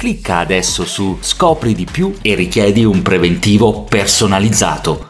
Clicca adesso su Scopri di più e richiedi un preventivo personalizzato.